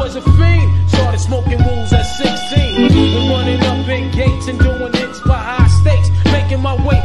was a fiend. Started smoking rules at 16. And running up in gates and doing hits for high stakes. Making my way